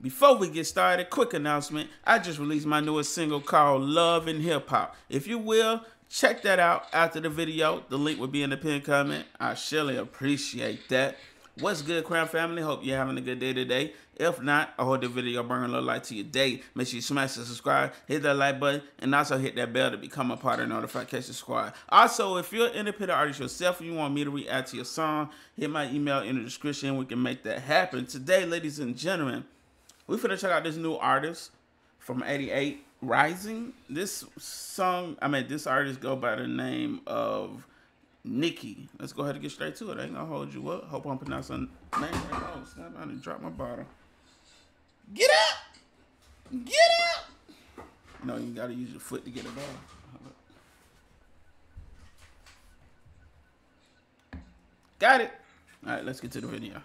Before we get started, quick announcement. I just released my newest single called Love and Hip Hop. If you will, check that out after the video. The link will be in the pinned comment. I surely appreciate that. What's good, Crown Family? Hope you're having a good day today. If not, I hope the video bring a little light to your day. Make sure you smash the subscribe, hit that like button, and also hit that bell to become a part of the notification squad. Also, if you're an independent artist yourself and you want me to react to your song, hit my email in the description. We can make that happen. Today, ladies and gentlemen, we finna check out this new artist from 88 Rising. This song, I mean, this artist go by the name of NIKI. Let's go ahead and get straight to it. I ain't gonna hold you up. Hope I'm pronouncing name right. Oh, snap! I done drop my bottle. Get up! Get up! No, you gotta use your foot to get it off. Got it. All right, let's get to the video.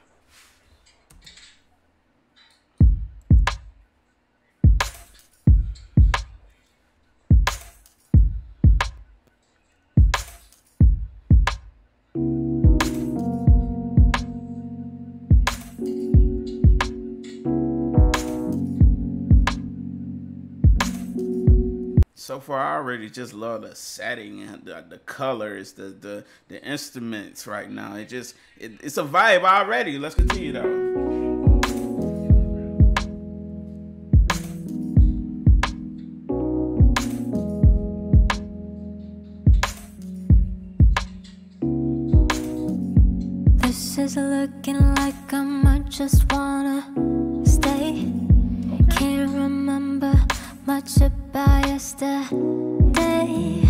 So far I already just love the setting and the, the colors, the, the the instruments right now. It just it, it's a vibe already. Let's continue though. This is looking like I might just wanna much about yesterday.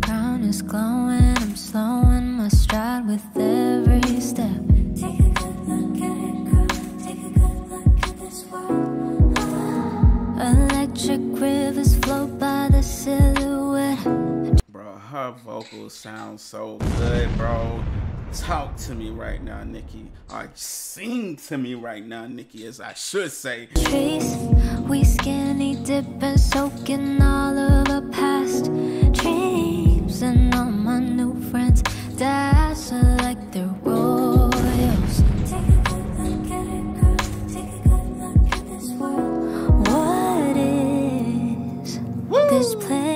Ground is glowing, I'm slowing my stride with every step. Take a good look at it, girl. Take a good look at this world. Electric rivers flow by the silhouette. Bro, her vocals sound so good, bro. Talk to me right now, NIKI. Or sing to me right now, NIKI, as I should say. trees. We skinny dip and soak in all of the past dreams. And all my new friends dazzle like they're royals. Take a good look at it, girl. Take a good look at this world. What is this place?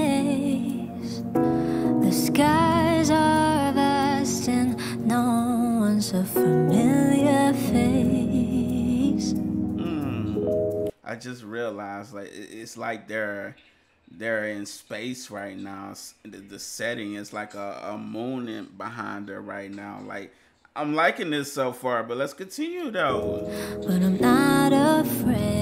Just realized like it's like they're they're in space right now. The, the setting is like a, a moon in, behind her right now. Like I'm liking this so far, but let's continue though. but I'm not afraid.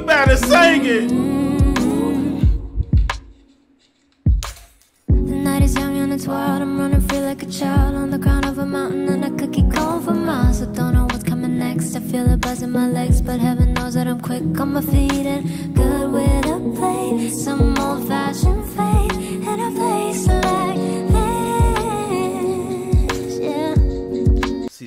You better sing it. The and. I'm running free like a child on the crown of a mountain, and I could keep going for miles. I don't know what's coming next. I feel a buzz in my legs, but heaven knows that I'm quick on my feet and good with a plate. Some old fashioned fate in a place like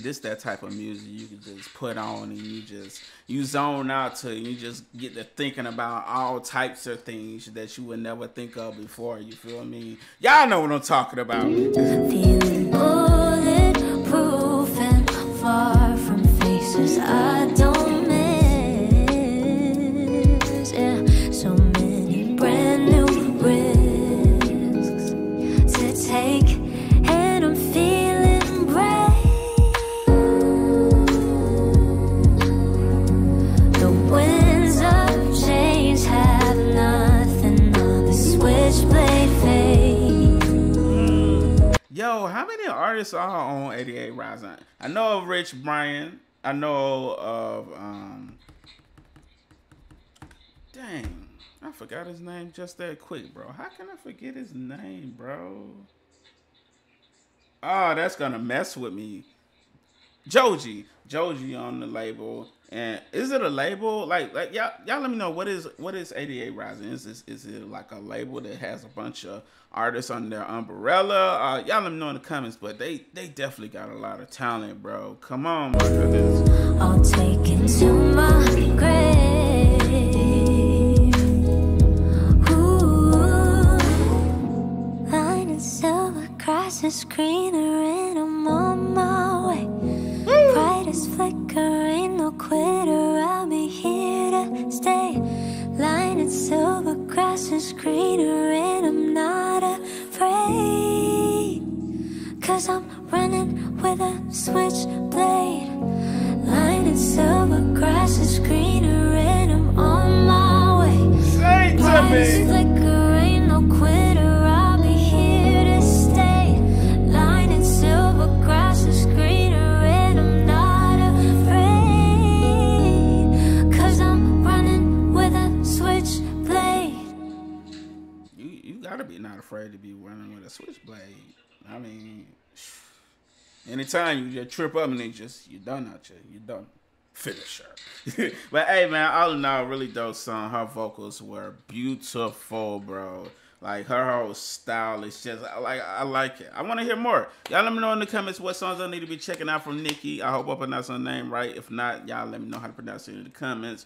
this that type of music you can just put on and you just you zone out to and you just get to thinking about all types of things that you would never think of before. You feel me? Y'all know what I'm talking about. How many artists are on 88 Rising? I know of Rich Brian. I know of um Dang, I forgot his name just that quick, bro. How can I forget his name, bro? Oh, that's gonna mess with me. Joji. Joji on the label. And is it a label? Like, like y'all, y'all let me know what is what is 88 Rising? Is this is it like a label that has a bunch of artists on their umbrella? Uh, y'all let me know in the comments. But they they definitely got a lot of talent, bro. Come on. I'll take it to my grave. Ooh, line of silver across the screen, and I'm on my way. Flicker, the screen, and I'm not afraid. Cause I'm running with a switchblade. Line and silver grass is greener, and I'm on my way. Say to me. Gotta be not afraid to be running with a switchblade. I mean, anytime you just trip up and they just you done out here, you done finisher. but hey man, all in all, really dope song. Her vocals were beautiful, bro. Like her whole style is just I like I like it. I want to hear more. Y'all let me know in the comments what songs I need to be checking out from NIKI. I hope I pronounced her name right. If not, y'all let me know how to pronounce it in the comments.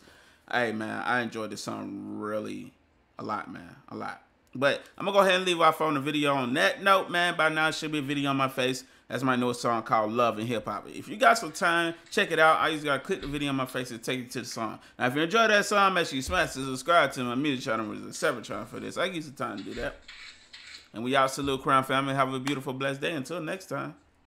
Hey man, I enjoyed this song really a lot, man. A lot. But I'm gonna go ahead and leave off on the video on that note, man. By now, it should be a video on my face. That's my newest song called Love and Hip Hop. If you got some time, check it out. I just gotta click the video on my face and take you to the song. Now, if you enjoy that song, make sure you smash the subscribe to my music channel, which is a separate channel for this. I give you some time to do that. And we out, salute Crown family. Have a beautiful, blessed day. Until next time.